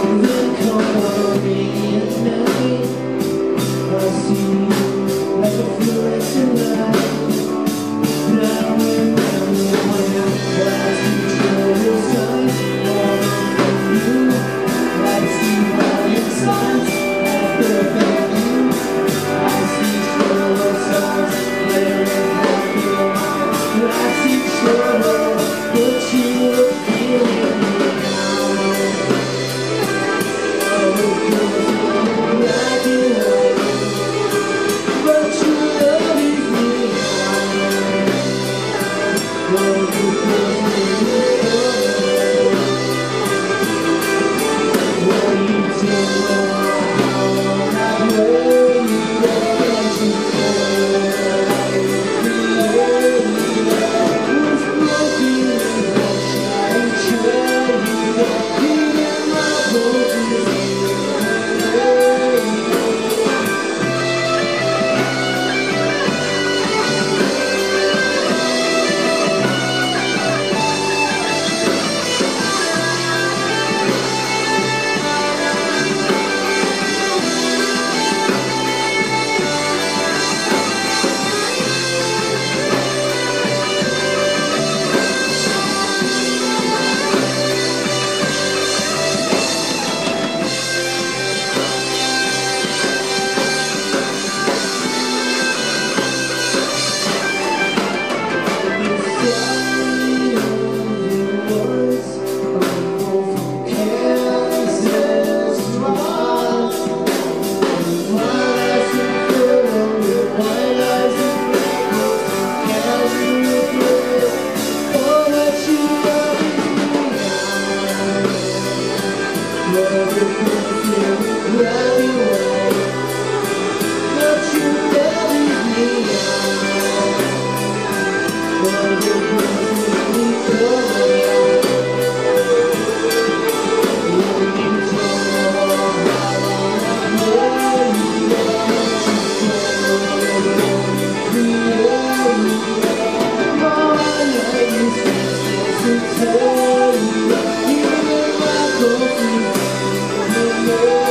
Come on, that you love you.